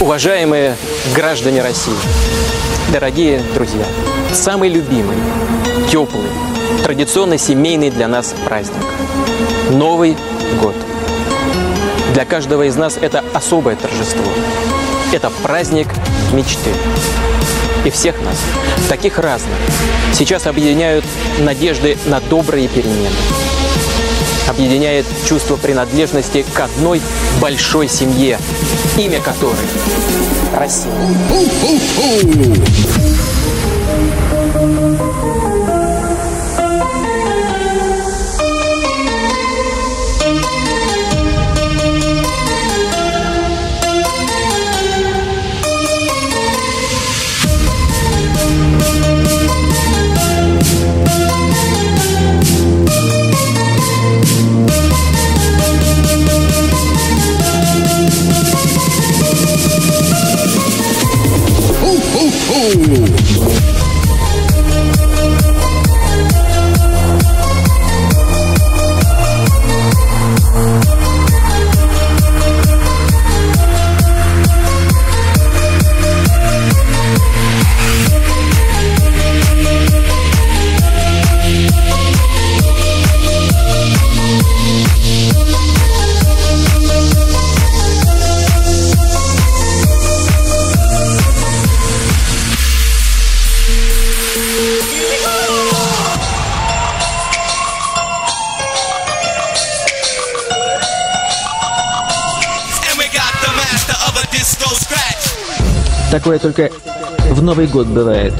Уважаемые граждане России, дорогие друзья, самый любимый, теплый, традиционно семейный для нас праздник – Новый год. Для каждого из нас это особое торжество. Это праздник мечты. И всех нас, таких разных, сейчас объединяют надежды на добрые перемены. Объединяет чувство принадлежности к одной большой семье, имя которой – Россия. Show! Такое только в Новый год бывает.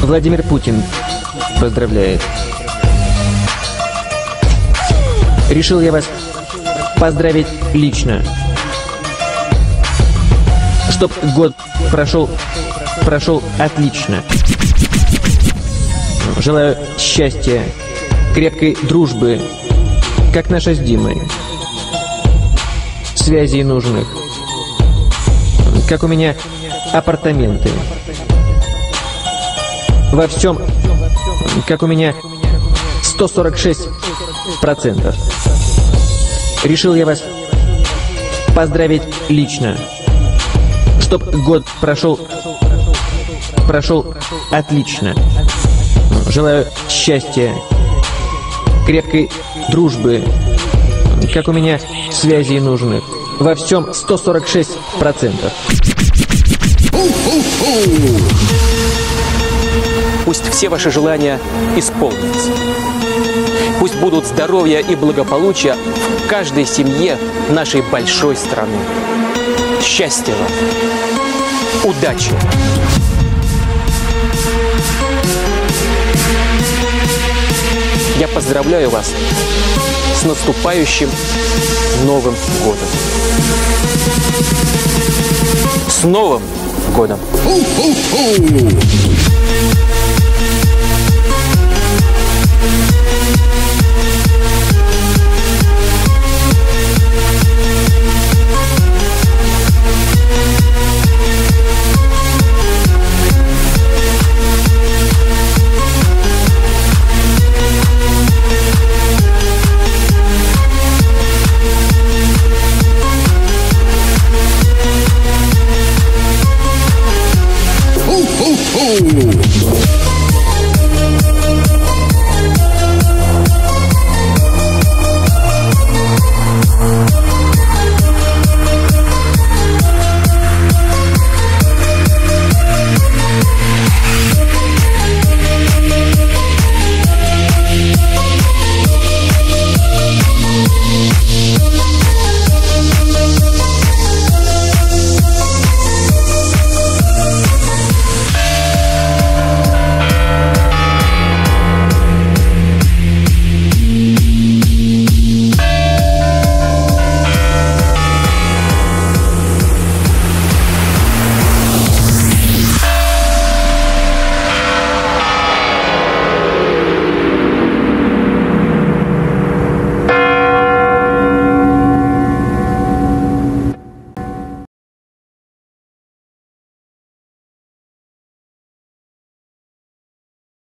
Владимир Путин поздравляет. Решил я вас поздравить лично. Чтоб год прошел, прошел отлично. Желаю счастья, крепкой дружбы, как наша с Димой. Связей нужных, как у меня апартаменты. Во всем, как у меня 146 процентов. Решил я вас поздравить лично. Чтоб год прошел, прошел отлично. Желаю счастья, крепкой дружбы, как у меня связей нужных. Во всем 146 процентов. Пусть все ваши желания исполнятся. Пусть будут здоровье и благополучие в каждой семье нашей большой страны. Счастья вам! Удачи! Я поздравляю вас с наступающим Новым годом! С Новым годом! Show.